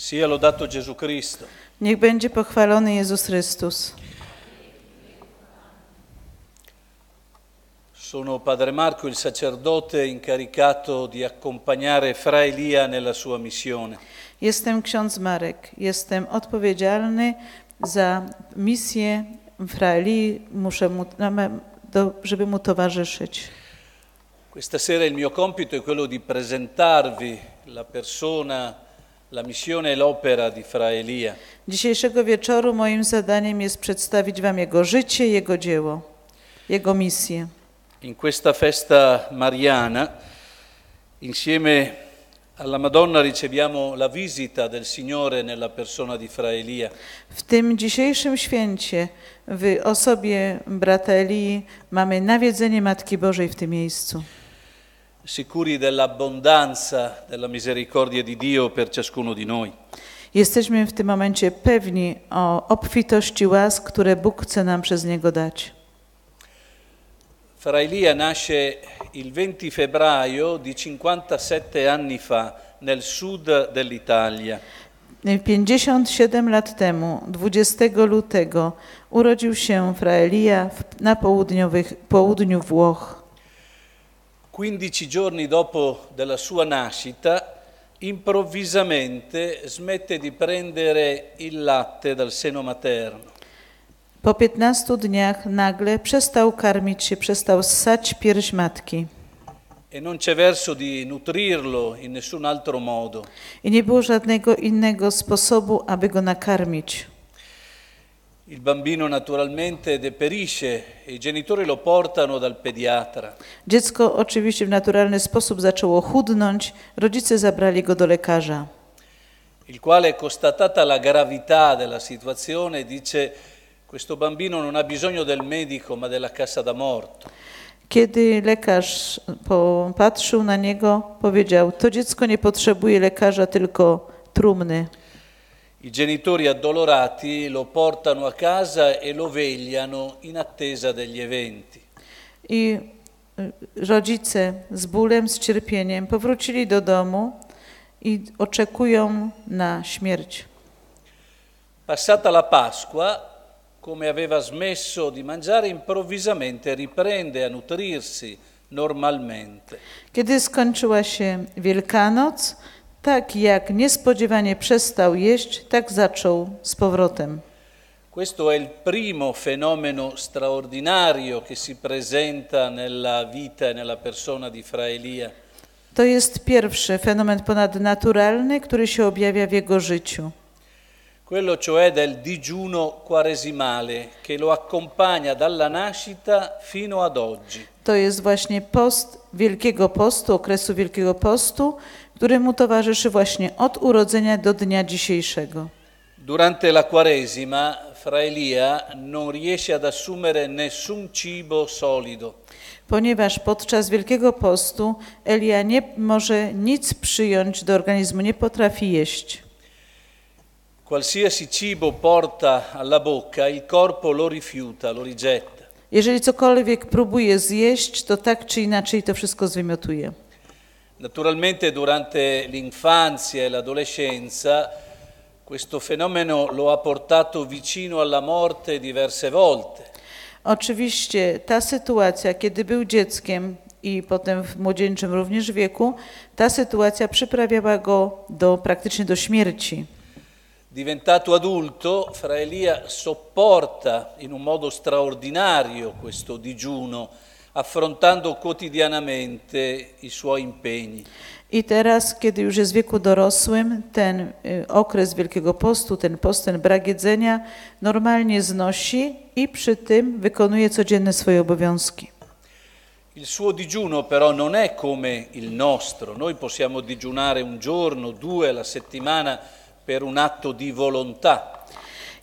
Sia lodato Gesù Cristo. Niech będzie pochwalony Jezus Chrystus. Sono Padre Marco, il sacerdote incaricato di accompagnare Fra Elia nella sua missione. Jestem ksiądz Marek. Jestem odpowiedzialny za misję Fraeli. Muszę mu, żeby mu towarzyszyć. Questa sera il mio compito è quello di presentarvi la persona, la missione e l'opera di Fra Elia. Dzisiejszego wieczoru moim zadaniem jest przedstawić Wam jego życie, jego dzieło, jego misję. In questa festa mariana, insieme alla Madonna riceviamo la visita del Signore nella persona di Fra Elia. W tym dzisiejszym święcie w osobie brata Elii mamy nawiedzenie Matki Bożej w tym miejscu. Sicuri dell'abbondanza della misericordia di Dio per ciascuno di noi. Jesteśmy w tym momencie pewni o obfitości łask, które Bóg chce nam przez niego dać. Fra Elia nasce il 20 febbraio di 57 anni fa nel sud dell'Italia. 57 lat temu, 20 lutego, urodził się Fra Elia w- na południowych, południu Włoch. 15 giorni dopo della sua nascita, improvvisamente smette di prendere il latte dal seno materno. Po 15 dniach nagle przestał karmić się, przestał ssać pierś matki. E non c'è verso di nutrirlo in nessun altro modo. I nie było żadnego innego sposobu, aby go nakarmić. Il bambino naturalmente deperisce e i genitori lo portano dal pediatra. Dziecko oczywiście w naturalny sposób zaczęło chudnąć, rodzice zabrali go do lekarza. il quale, constatata la gravità della situazione, dice questo bambino non ha bisogno del medico ma della cassa da morto. Kiedy lekarz popatrzył na niego, powiedział: To dziecko nie potrzebuje lekarza, tylko trumny. I genitori addolorati lo portano a casa e lo vegliano in attesa degli eventi. I rodzice z bólem, z cierpieniem powrócili do domu i oczekują na śmierć. Passata la Pasqua, come aveva smesso di mangiare, improvvisamente riprende a nutrirsi normalmente. Kiedy skończyła się Wielkanoc, tak jak niespodziewanie przestał jeść, tak zaczął z powrotem. Questo è il primo fenomeno straordinario che si presenta nella vita e nella persona di Fra Elia. To jest pierwszy fenomen ponadnaturalny, który się objawia w jego życiu. quello cioè del digiuno quaresimale che lo accompagna dalla nascita fino ad oggi. To jest właśnie post Wielkiego Postu, okresu Wielkiego Postu, który mu towarzyszy właśnie od urodzenia do dnia dzisiejszego. Durante la Quaresima, Fra Elia non riesce ad assumere nessun cibo solido. Ponieważ podczas Wielkiego Postu Elia nie może nic przyjąć do organizmu, nie potrafi jeść. Qualsiasi cibo porta alla bocca, il corpo lo rifiuta, lo rigetta. Jeżeli cokolwiek próbuje zjeść, to tak czy inaczej to wszystko zwymiotuje. Naturalmente durante l'infanzia e l'adolescenza questo fenomeno lo ha portato vicino alla morte diverse volte. Oczywiście ta sytuacja, kiedy był dzieckiem i potem w młodzieńczym również wieku, ta sytuacja przyprawiała go do praktycznie do śmierci. Diventato adulto, Fra Elia sopporta in un modo straordinario questo digiuno, affrontando quotidianamente i suoi impegni. I teraz, kiedy już jest w wieku dorosłym, ten y, okres Wielkiego Postu, ten post, ten brak jedzenia normalnie znosi i przy tym wykonuje codzienne swoje obowiązki. Il suo digiuno però non è come il nostro, noi possiamo digiunare un giorno, due alla settimana per un atto di volontà.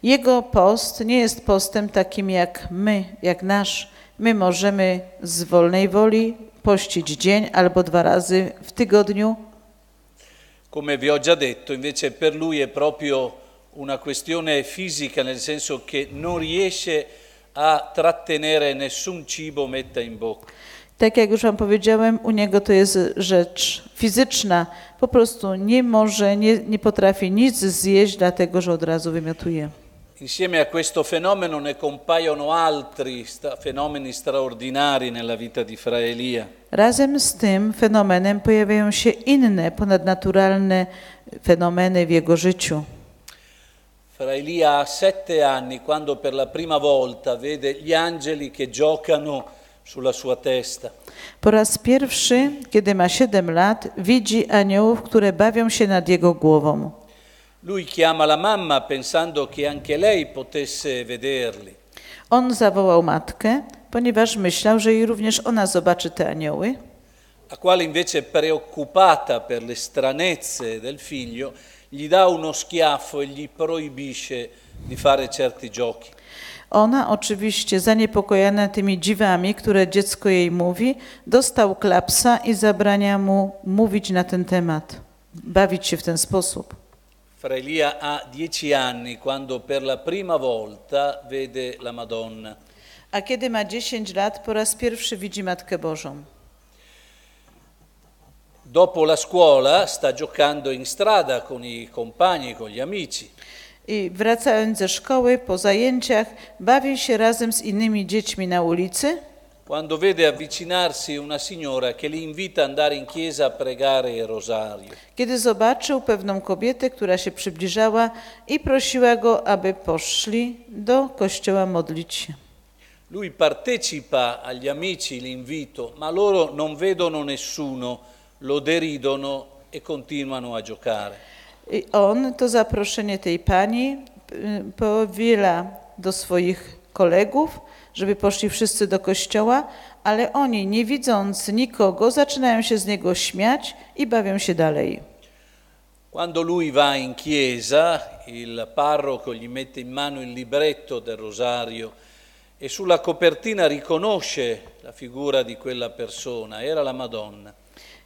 Jego post nie jest postem takim jak my, jak nasz. My możemy z wolnej woli pościć dzień albo dwa razy w tygodniu, Come vi ho già detto, invece per lui è proprio una questione fisica, nel senso che non riesce a trattenere nessun cibo metta in bocca. Tak jak już Wam powiedziałem, u niego to jest rzecz fizyczna. Po prostu nie może, nie, nie potrafi nic zjeść, dlatego że od razu wymiotuje. Insieme a questo fenomeno ne compaiono altri sta- fenomeni straordinari nella vita di Fra Elia. Razem z tym fenomenem pojawiają się inne ponadnaturalne fenomeny w jego życiu. Fra Elia ha sette anni quando per la prima volta vede gli angeli che giocano sulla sua testa. Po raz pierwszy, kiedy ma 7 lat, widzi aniołów, które bawią się nad jego głową. Lui chiama la mamma pensando che anche lei potesse vederli. On zawołał matkę, ponieważ myślał, że i również ona zobaczy te anioły. la quale invece preoccupata per le stranezze del figlio gli dà uno schiaffo e gli proibisce di fare certi giochi. Ona, oczywiście zaniepokojona tymi dziwami, które dziecko jej mówi, dostał klapsa i zabrania mu mówić na ten temat, bawić się w ten sposób. Fra Elia ha dieci anni quando per la prima volta vede la Madonna. A kiedy ma 10 lat, po raz pierwszy widzi Matkę Bożą. Dopo la scuola sta giocando in strada con i compagni, con gli amici. I wracając ze szkoły, po zajęciach, bawi się razem z innymi dziećmi na ulicy, Quando vede avvicinarsi una signora che li invita ad andare in chiesa a pregare il rosario. kiedy zobaczył pewną kobietę, która się przybliżała i prosiła go, aby poszli do kościoła modlić się. Lui partecipa agli amici l'invito, ma loro non vedono nessuno, lo deridono e continuano a giocare. I on to zaproszenie tej pani y, powiela do swoich kolegów, żeby poszli wszyscy do kościoła, ale oni, nie widząc nikogo, zaczynają się z niego śmiać i bawią się dalej. Quando lui va in chiesa, il parroco gli mette in mano il libretto del rosario e sulla copertina riconosce la figura di quella persona, era la Madonna.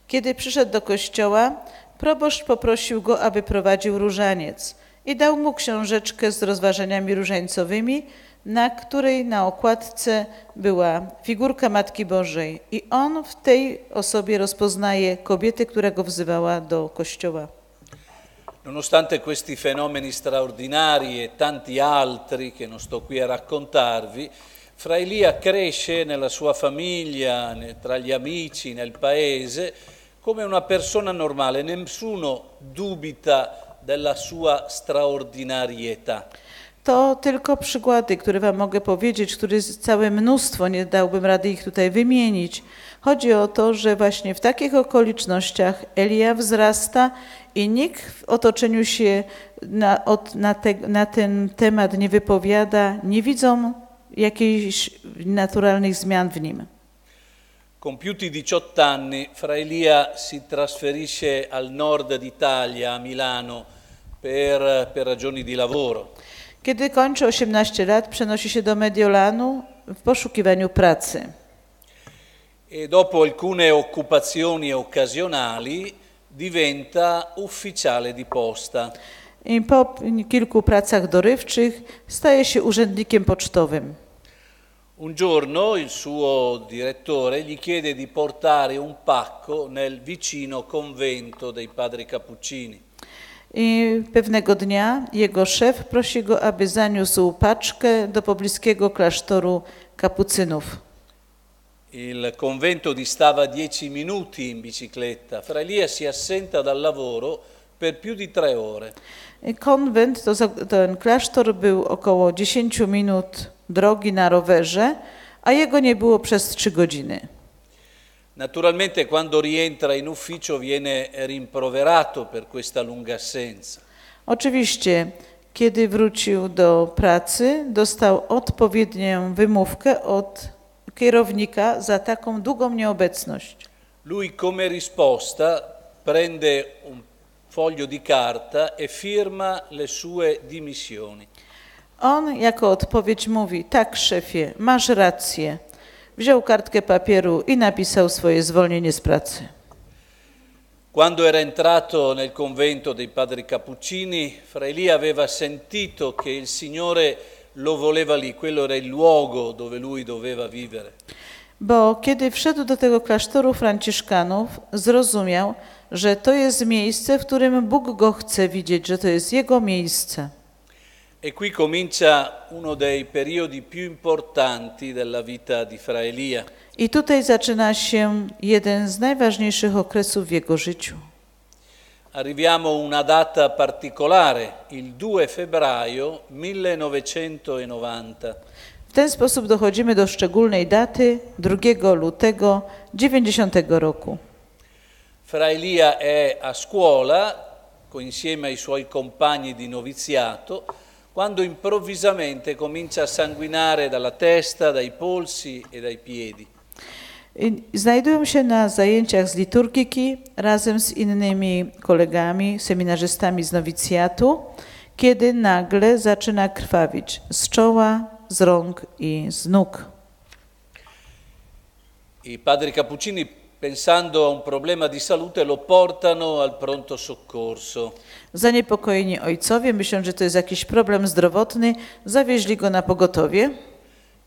Kiedy przyszedł do kościoła, proboszcz poprosił go, aby prowadził różaniec i dał mu książeczkę z rozważaniami różańcowymi, na której na okładce była figurka Matki Bożej. I on w tej osobie rozpoznaje kobietę, która go wzywała do kościoła. Nonostante questi fenomeni straordinari e tanti altri che non sto qui a raccontarvi, Fra Elia cresce nella sua famiglia, tra gli amici, nel paese, come una persona normale. Nessuno dubita della sua straordinarietà. To tylko przykłady, które Wam mogę powiedzieć, które jest całe mnóstwo, nie dałbym rady ich tutaj wymienić. Chodzi o to, że właśnie w takich okolicznościach Elia wzrasta i nikt w otoczeniu się na, od, na, te, na ten temat nie wypowiada, nie widzą jakichś naturalnych zmian w nim. Compiuti 18 anni, Fra Elia si trasferisce al nord d'Italia, a Milano, per, per ragioni di lavoro. Kiedy kończy 18 lat, przenosi się do Mediolanu w poszukiwaniu pracy. e dopo alcune occupazioni occasionali diventa ufficiale di posta. I po kilku pracach dorywczych staje się urzędnikiem pocztowym. Un giorno il suo direttore gli chiede di portare un pacco nel vicino convento dei padri cappuccini. I pewnego dnia jego szef prosi go, aby zaniósł paczkę do pobliskiego klasztoru kapucynów. Il convento distava dieci minuti in bicicletta. Fra Elia si assenta dal lavoro per più di tre ore. Konwent, to, ten klasztor był około 10 minut drogi na rowerze, a jego nie było przez 3 godziny. Naturalmente quando rientra in ufficio viene rimproverato per questa lunga assenza. Oczywiście, kiedy wrócił do pracy, dostał odpowiednią wymówkę od kierownika za taką długą nieobecność. Lui come risposta prende un foglio di carta e firma le sue dimissioni. On jako odpowiedź mówi: Tak, szefie, masz rację. Wziął kartkę papieru i napisał swoje zwolnienie z pracy. Quando era entrato nel convento dei padri Cappuccini, Fra Elia aveva sentito che il Signore lo voleva lì, quello era il luogo dove lui doveva vivere. Bo kiedy wszedł do tego klasztoru Franciszkanów, zrozumiał, że to jest miejsce, w którym Bóg go chce widzieć, że to jest jego miejsce. E qui comincia uno dei periodi più importanti della vita di Fra Elia. I tutaj zaczyna się jeden z najważniejszych okresów w jego życiu. Arriviamo a una data particolare, il 2 febbraio 1990. W ten sposób dochodzimy do szczególnej daty 2 lutego 90 roku. Fra Elia è a scuola, insieme ai suoi compagni di noviziato, quando improvvisamente comincia a sanguinare dalla testa, dai polsi e dai piedi. Znajdują się na zajęciach z liturgiki razem z innymi kolegami, seminarzystami z nowicjatu, kiedy nagle zaczyna krwawić z czoła, z rąk i z nóg. I padri cappuccini, pensando a un problema di salute, lo portano al pronto soccorso. Zaniepokojeni ojcowie, myśląc, że to jest jakiś problem zdrowotny, zawieźli go na pogotowie,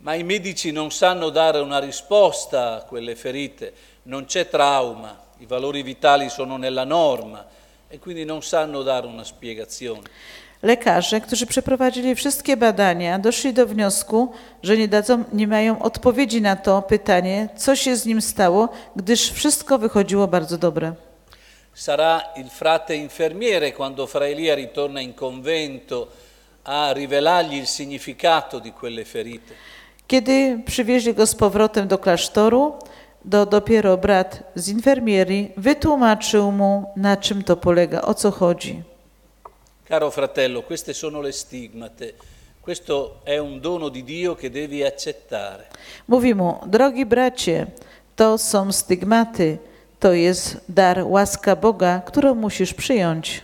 Ma i medici non sanno dare una risposta a quelle ferite, non c'è trauma, i valori vitali sono nella norma e quindi non sanno dare una spiegazione. Lekarze, którzy przeprowadzili wszystkie badania, doszli do wniosku, że nie, dadzą, nie mają odpowiedzi na to pytanie, co się z nim stało, gdyż wszystko wychodziło bardzo dobre. Sarà il frate infermiere quando Fra Elia ritorna in convento a rivelargli il significato di quelle ferite. Kiedy przywieźli go z powrotem do klasztoru, do dopiero brat z infermierii wytłumaczył mu, na czym to polega, o co chodzi. Caro fratello, queste sono le stigmate. Questo è un dono di Dio che devi accettare. Mówi mu, drogi bracie, to są stygmaty, to jest dar, łaska Boga, którą musisz przyjąć.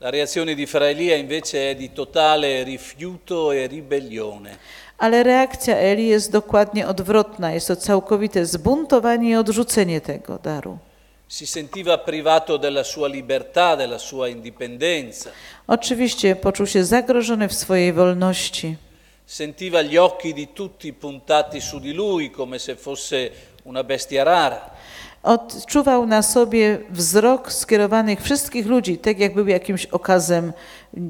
La reazione di Fra Elia invece è di totale rifiuto e ribellione. Ale reakcja Eli jest dokładnie odwrotna. Jest to całkowite zbuntowanie i odrzucenie tego daru. Si sentiva privato della sua libertà, della sua indipendenza, Oczywiście poczuł się zagrożony w swojej wolności. sentiva gli occhi di tutti puntati su di lui come se fosse una bestia rara. Odczuwał na sobie wzrok skierowanych wszystkich ludzi, tak jak był jakimś okazem,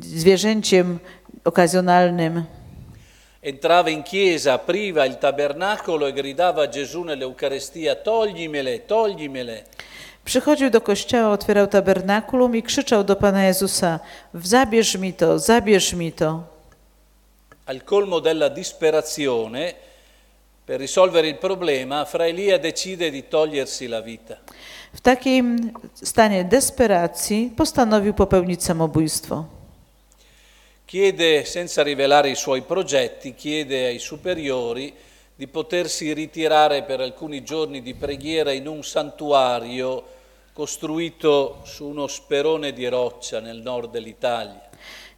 zwierzęciem okazjonalnym. Entrava in chiesa, apriva il tabernacolo e gridava a Gesù nell'Eucarestia, toglimele, toglimele. Przychodził do kościoła, otwierał tabernakulum i krzyczał do Pana Jezusa: Zabierz mi to, zabierz mi to. Al colmo della disperazione, per risolvere il problema, Fra Elia decide di togliersi la vita. W takim stanie desperacji postanowił popełnić samobójstwo. Chiede, senza rivelare i suoi progetti, chiede ai superiori di potersi ritirare per alcuni giorni di preghiera in un santuario costruito su uno sperone di roccia nel nord dell'Italia.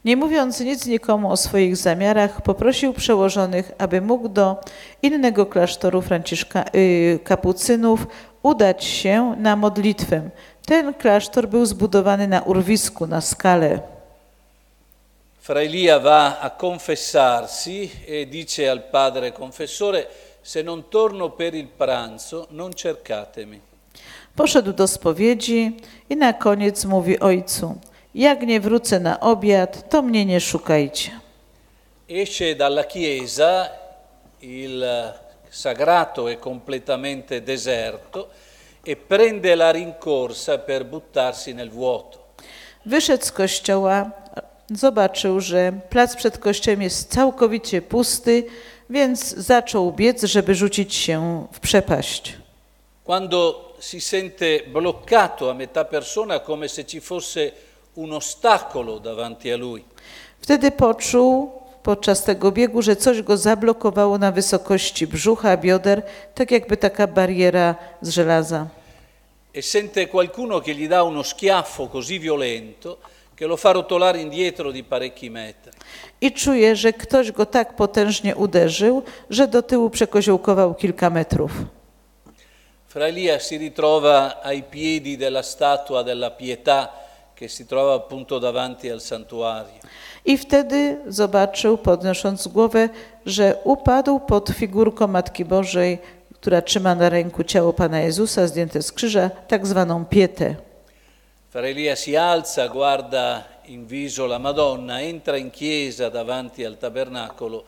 Nie mówiąc nic nikomu o swoich zamiarach, poprosił przełożonych, aby mógł do innego klasztoru Franciszka, y, kapucynów udać się na modlitwę. Ten klasztor był zbudowany na urwisku, na skale. Fra Elia va a confessarsi e dice al padre confessore, se non torno per il pranzo, non cercatemi. Poszedł do spowiedzi i na koniec mówi ojcu: Jak nie wrócę na obiad, to mnie nie szukajcie. Esce dalla chiesa, il sagrato è completamente deserto e prende la rincorsa per buttarsi nel vuoto. Wyszedł z kościoła, zobaczył, że plac przed kościołem jest całkowicie pusty, więc zaczął biec, żeby rzucić się w przepaść. Quando si sente bloccato a metà persona come se ci fosse un ostacolo davanti a lui. Wtedy poczuł podczas tego biegu, że coś go zablokowało na wysokości brzucha, bioder, tak jakby taka bariera z żelaza. e sente qualcuno che gli dà uno schiaffo così violento che lo fa rotolare indietro di parecchi metri. I czuje, że ktoś go tak potężnie uderzył, że do tyłu przekoziołkował kilka metrów. Fra Elia si ritrova ai piedi della statua della pietà che si trova appunto davanti al santuario. I wtedy zobaczył, podnosząc głowę, że upadł pod figurką Matki Bożej, która trzyma na ręku ciało Pana Jezusa zdjęte z krzyża, tak zwaną pietę. Fra Elia si alza, guarda in viso la Madonna, entra in chiesa davanti al tabernacolo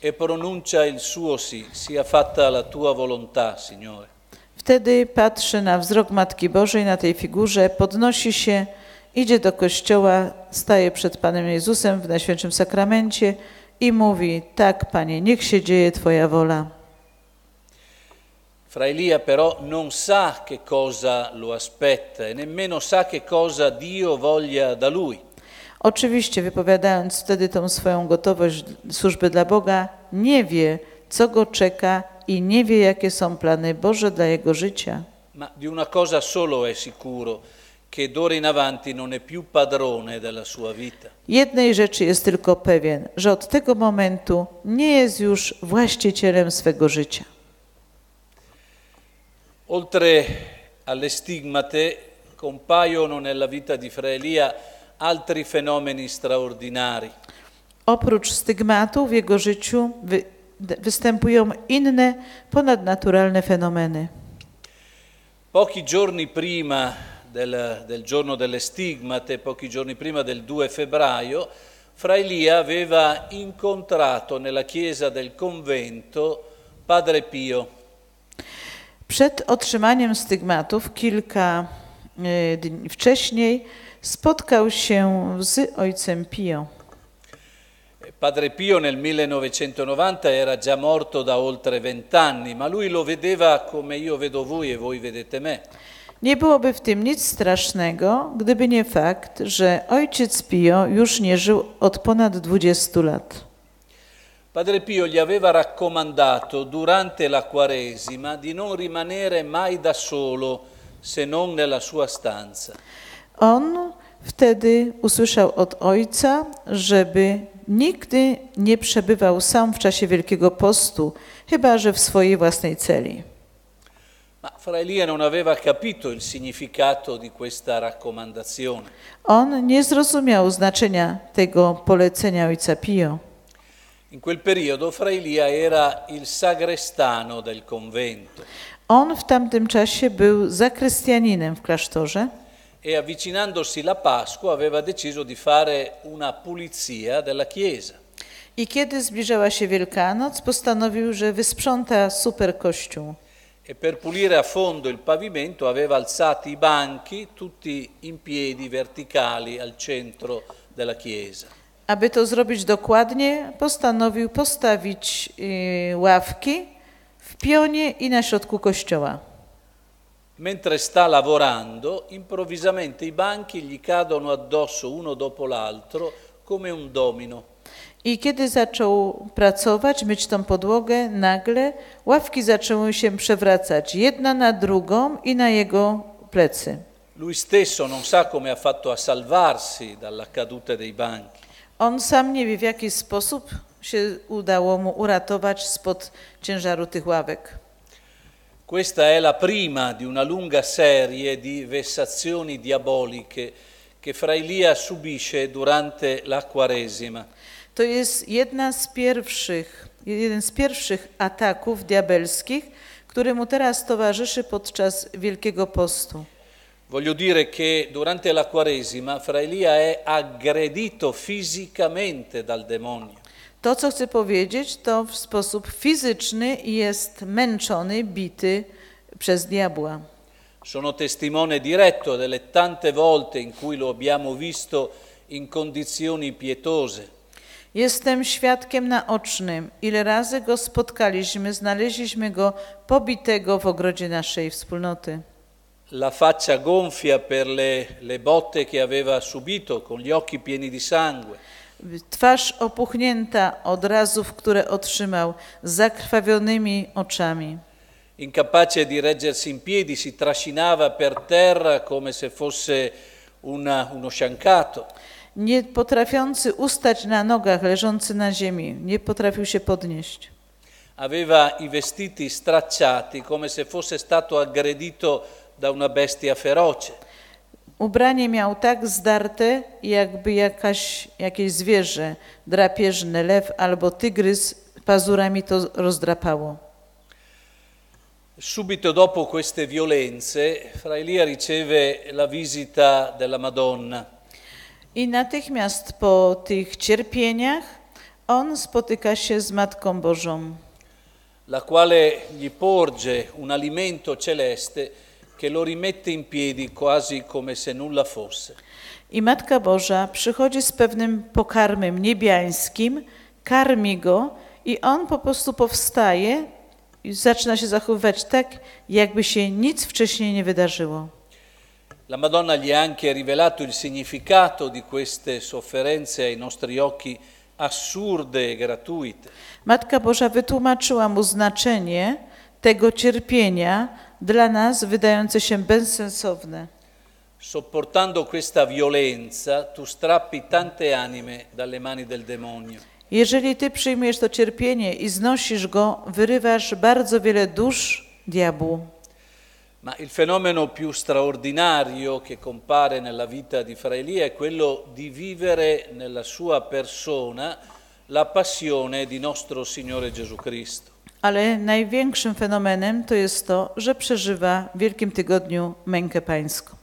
e pronuncia il suo sì, sia fatta la tua volontà, Signore. Wtedy patrzy na wzrok Matki Bożej na tej figurze, podnosi się, idzie do kościoła, staje przed Panem Jezusem w Najświętszym Sakramencie i mówi: Tak, Panie, niech się dzieje Twoja wola. Fra Elia però non sa che cosa lo aspetta e nemmeno sa che cosa Dio voglia da lui. Oczywiście, wypowiadając wtedy tą swoją gotowość służby dla Boga, nie wie, co go czeka i nie wie, jakie są plany Boże dla jego życia. Ma di una cosa solo è sicuro, che d'ora in avanti non è più padrone della sua vita. Jednej rzeczy jest tylko pewien, że od tego momentu nie jest już właścicielem swego życia. Oltre alle stigmate compaiono nella vita di Fra Elia altri fenomeni straordinari. Oprócz stygmatów w jego życiu wy, występują inne ponadnaturalne fenomeny. Pochi giorni prima del, del giorno delle stigmate, pochi giorni prima del 2 febbraio, Fra Elia aveva incontrato nella chiesa del convento Padre Pio. Przed otrzymaniem stygmatów, kilka y, dni wcześniej, spotkał się z ojcem Pio. Padre Pio nel 1990 era già morto da oltre vent'anni, ma lui lo vedeva come io vedo voi e voi vedete me. Nie byłoby w tym nic strasznego, gdyby nie fakt, że ojciec Pio już nie żył od ponad 20 lat. Padre Pio gli aveva raccomandato durante la Quaresima di non rimanere mai da solo se non nella sua stanza. On wtedy usłyszał od ojca, żeby nigdy nie przebywał sam w czasie Wielkiego Postu, chyba że w swojej własnej celi. Ma Fra Elia non aveva capito il significato di questa raccomandazione. On nie zrozumiał znaczenia tego polecenia ojca Pio. In quel periodo Fra Elia era il sagrestano del convento On w tamtym czasie był zakrystianinem w klasztorze e avvicinandosi la Pasqua aveva deciso di fare una pulizia della chiesa. i kiedy zbliżała się Wielkanoc, postanowił, że wysprząta super kościół. e per pulire a fondo il pavimento aveva alzati i banchi tutti in piedi verticali al centro della chiesa. Aby to zrobić dokładnie, postanowił postawić y, ławki w pionie i na środku kościoła. Mentre sta lavorando, improvvisamente i banchi gli cadono addosso uno dopo l'altro come un domino. I kiedy zaczął pracować, myć tą podłogę, nagle ławki zaczęły się przewracać jedna na drugą i na jego plecy. Lui stesso non sa come ha fatto a salvarsi dalla caduta dei banchi. On sam nie wie, w jaki sposób się udało mu uratować spod ciężaru tych ławek. Questa è la prima di una lunga serie di vessazioni diaboliche che Fra Elia subisce durante la Quaresima. To jest jedna z pierwszych, jeden z pierwszych ataków diabelskich, który mu teraz towarzyszy podczas Wielkiego Postu. Voglio dire che durante la Quaresima Fra Elia è aggredito fisicamente dal demonio. To, co chcę powiedzieć, to w sposób fizyczny jest męczony, bity przez diabła. Sono testimone diretto delle tante volte in cui lo abbiamo visto in condizioni pietose. Jestem świadkiem naocznym, ile razy go spotkaliśmy, znaleźliśmy go pobitego w ogrodzie naszej wspólnoty. La faccia gonfia per le, le botte che aveva subito, con gli occhi pieni di sangue. Twarz opuchnięta od razów, które otrzymał, z zakrwawionymi oczami. Incapace di reggersi in piedi, si trascinava per terra come se fosse una- uno sciancato. Nie potrafiący ustać na nogach, leżący na ziemi, nie potrafił się podnieść. Aveva i vestiti stracciati come se fosse stato aggredito da una bestia feroce. Ubranie miał tak zdarte, jakby jakaś, jakieś zwierzę, drapieżny lew albo tygrys pazurami to rozdrapało. Subito dopo queste violenze, Fra Elia riceve la visita della Madonna. I natychmiast po tych cierpieniach on spotyka się z Matką Bożą, la quale gli porge un alimento celeste che lo rimette in piedi quasi come se nulla fosse. I Matka Boża przychodzi z pewnym pokarmem niebiańskim, karmi go i on po prostu powstaje i zaczyna się zachowywać tak, jakby się nic wcześniej nie wydarzyło. La Madonna gli ha anche rivelato il significato di queste sofferenze ai nostri occhi assurde e gratuite. Matka Boża wytłumaczyła mu znaczenie tego cierpienia dla nas wydające się bezsensowne. Sopportando questa violenza, tu strappi tante anime dalle mani del demonio. Jeżeli ty przyjmujesz to cierpienie i znosisz go, wyrywasz bardzo wiele dusz diabłu. Ma il fenomeno più straordinario che compare nella vita di Fra Elia è quello di vivere nella sua persona la passione di nostro Signore Gesù Cristo. Ale największym fenomenem to jest to, że przeżywa w Wielkim Tygodniu mękę pańską.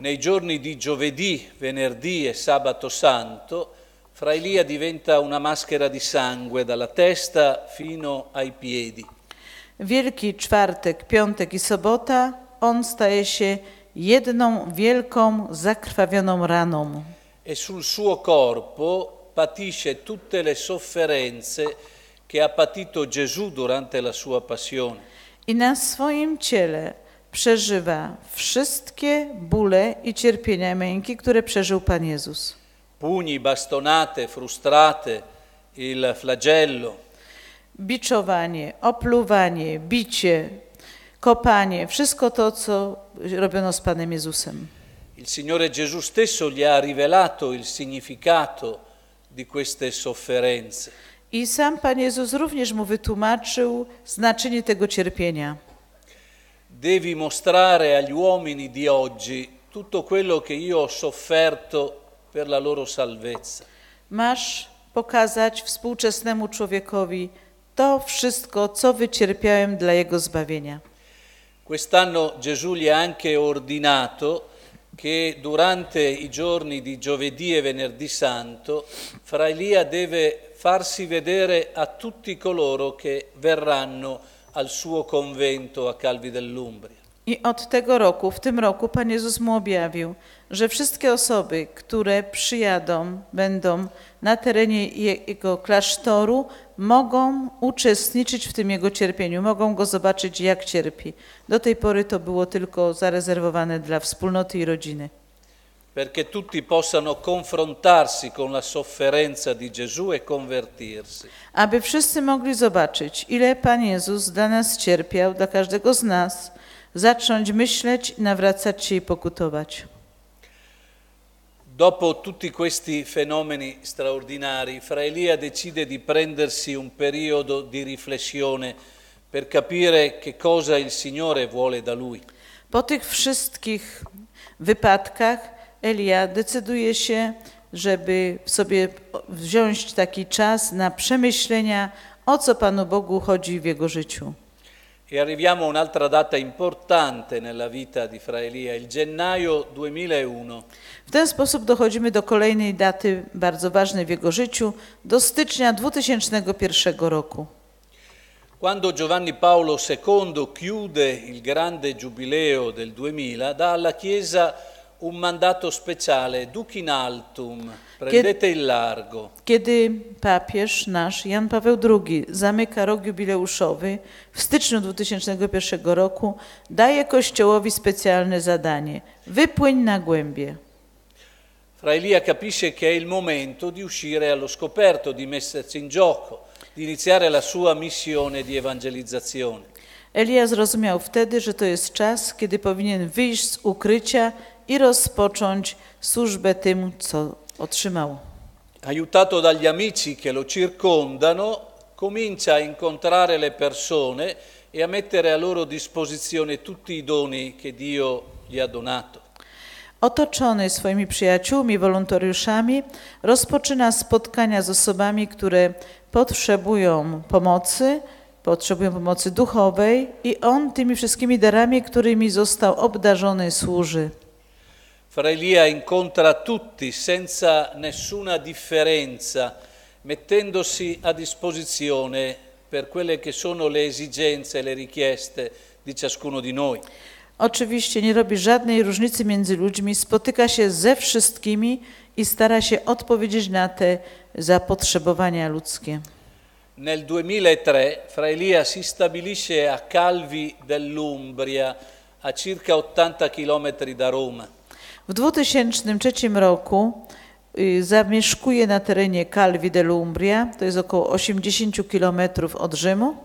Nei giorni di giovedì, venerdì e sabato santo, Fra Elia diventa una maschera di sangue dalla testa fino ai piedi. Wielki Czwartek, Piątek i Sobota on staje się jedną wielką, zakrwawioną raną. e sul suo corpo patisce tutte le sofferenze che ha patito Gesù durante la sua passione. I na swoim ciele przeżywa wszystkie bóle i cierpienia męki, które przeżył Pan Jezus. Pugni, bastonate, frustrate, il flagello, Biczowanie, opluwanie, bicie, kopanie, wszystko to, co robiono z Panem Jezusem. il Signore Gesù stesso gli ha rivelato il significato di queste sofferenze. I sam Pan Jezus również mu wytłumaczył znaczenie tego cierpienia. Devi mostrare agli uomini di oggi tutto quello che io ho sofferto per la loro salvezza. Masz pokazać współczesnemu człowiekowi to wszystko, co wycierpiałem dla jego zbawienia. Quest'anno Gesù gli ha anche ordinato che durante i giorni di giovedì e venerdì santo Fra Elia deve farsi vedere a tutti coloro che verranno al suo convento a Calvi dell'Umbria. I od tego roku, w tym roku, Pan Jezus mu objawił, że wszystkie osoby, które przyjadą, będą na terenie jego klasztoru, mogą uczestniczyć w tym jego cierpieniu, mogą go zobaczyć, jak cierpi. Do tej pory to było tylko zarezerwowane dla wspólnoty i rodziny. Perché tutti possano confrontarsi con la sofferenza di Gesù e convertirsi. Aby wszyscy mogli zobaczyć, ile Pan Jezus dla nas cierpiał, dla każdego z nas, zacząć myśleć, nawracać się i pokutować. Dopo tutti questi fenomeni straordinari, Fra Elia decide di prendersi un periodo di riflessione per capire che cosa il Signore vuole da lui. Po tych wszystkich wypadkach Elia decyduje się, żeby sobie wziąć taki czas na przemyślenia, o co Panu Bogu chodzi w jego życiu. E arriviamo a un'altra data importante nella vita di Fra Elia, il gennaio 2001. W ten sposób dochodzimy do kolejnej daty bardzo ważnej w jego życiu, do stycznia 2001 roku. Quando Giovanni Paolo II chiude il grande giubileo del 2000, dà alla Chiesa un mandato speciale, duc in altum, prendete il largo. Kiedy papież nasz Jan Paweł II zamyka rok jubileuszowy w styczniu 2001 roku, daje Kościołowi specjalne zadanie: wypłyń na głębie. Fra Elia capisce che è il momento di uscire allo scoperto, di mettersi in gioco, di iniziare la sua missione di evangelizzazione. Elia zrozumiał wtedy, że to jest czas, kiedy powinien wyjść z ukrycia i rozpocząć służbę tym, co otrzymał. Aiutato dagli amici che lo circondano, comincia a incontrare le persone e a mettere a loro disposizione tutti i doni che Dio gli ha donato. Otoczony swoimi przyjaciółmi, wolontariuszami, rozpoczyna spotkania z osobami, które potrzebują pomocy potrzebują pomocy duchowej i on tymi wszystkimi darami, którymi został obdarzony, służy. Fra Elia incontra tutti senza nessuna differenza, mettendosi a disposizione per quelle che sono le esigenze e le richieste di ciascuno di noi. Oczywiście nie robi żadnej różnicy między ludźmi, spotyka się ze wszystkimi i stara się odpowiedzieć na te zapotrzebowania ludzkie. Nel 2003 Fra Elia si stabilisce a Calvi dell'Umbria, a circa 80 km da Roma. W 2003 roku y, zamieszkuje na terenie Calvi dell'Umbria, to jest około 80 kilometrów od Rzymu.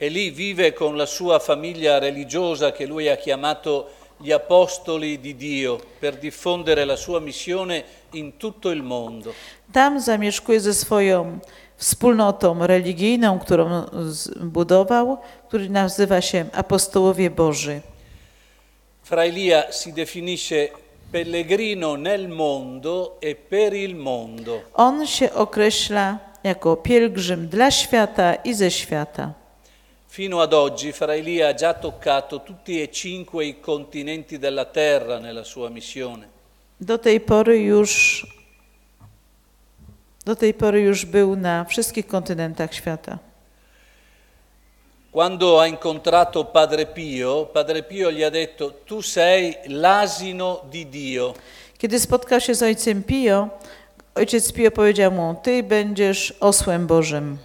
E lì vive con la sua famiglia religiosa che lui ha chiamato gli apostoli di Dio per diffondere la sua missione in tutto il mondo. Tam zamieszkuje ze swoją wspólnotą religijną, którą zbudował, który nazywa się Apostołowie Boży. Fra Elia si definisce pellegrino nel mondo e per il mondo. On się określa jako pielgrzym dla świata i ze świata. Fino ad oggi Fra Elia ha già toccato tutti e cinque i continenti della terra nella sua missione. Do tej pory już do tej pory już był na wszystkich kontynentach świata. Quando ha incontrato Padre Pio, Padre Pio gli ha detto tu sei l'asino di Dio. Kiedy spotkał się z ojcem Pio, ojciec Pio powiedział mu: Ty będziesz osłem Bożym.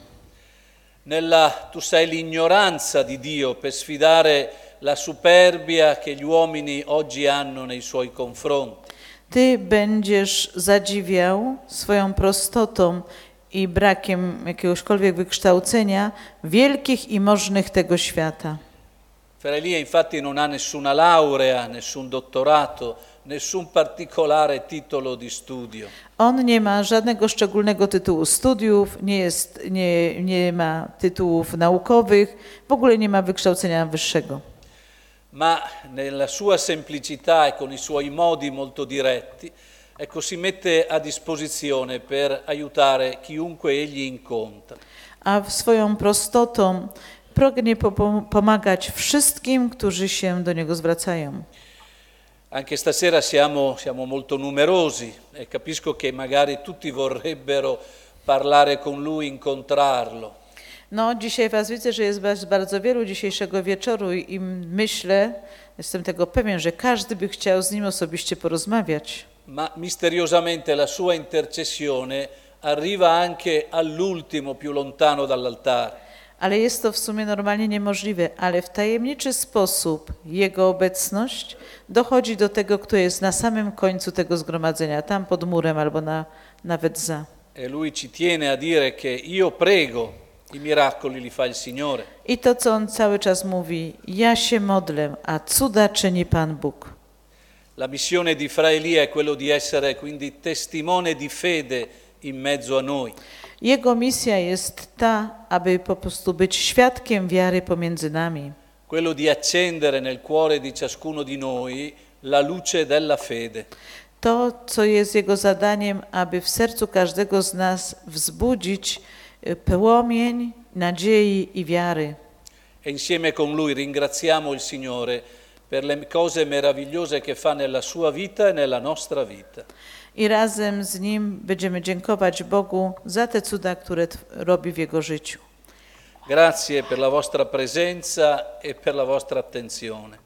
Nella, tu sei l'ignoranza di Dio per sfidare la superbia che gli uomini oggi hanno nei suoi confronti. Ty będziesz zadziwiał swoją prostotą i brakiem jakiegośkolwiek wykształcenia wielkich i możnych tego świata. Fra Elia infatti non ha nessuna laurea, nessun dottorato, nessun particolare titolo di studio. On nie ma żadnego szczególnego tytułu studiów, nie, jest, nie, nie ma tytułów naukowych, w ogóle nie ma wykształcenia wyższego. ma nella sua semplicità e con i suoi modi molto diretti, ecco, si mette a disposizione per aiutare chiunque egli incontra. A swoją prostotą pragnie po- pomagać wszystkim, którzy się do niego zwracają. Anche stasera siamo, siamo molto numerosi e capisco che magari tutti vorrebbero parlare con lui, incontrarlo. No, dzisiaj Was widzę, że jest Was bardzo wielu dzisiejszego wieczoru i myślę, jestem tego pewien, że każdy by chciał z nim osobiście porozmawiać. Ma misteriosamente la sua intercessione arriva anche all'ultimo più lontano dall'altare. Ale jest to w sumie normalnie niemożliwe, ale w tajemniczy sposób jego obecność dochodzi do tego, kto jest na samym końcu tego zgromadzenia, tam pod murem albo na, nawet za. E lui ci tiene a dire che io prego, i miracoli li fa il Signore. I to, co on cały czas mówi, ja się modlę, a cuda czyni Pan Bóg. La missione di Fra Elia è quello di essere quindi testimone di fede in mezzo a noi. Jego misja jest ta, aby po prostu być świadkiem wiary pomiędzy nami. quello di accendere nel cuore di ciascuno di noi la luce della fede. To, co jest jego zadaniem, aby w sercu każdego z nas wzbudzić płomień nadziei i wiary. E insieme con lui ringraziamo il Signore per le cose meravigliose che fa nella sua vita e nella nostra vita. I razem z nim będziemy dziękować Bogu za te cuda, które robi w jego życiu. Grazie per la vostra presenza e per la vostra attenzione.